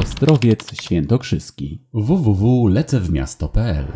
Ostrowiec Świętokrzyski. www.lecewmiasto.pl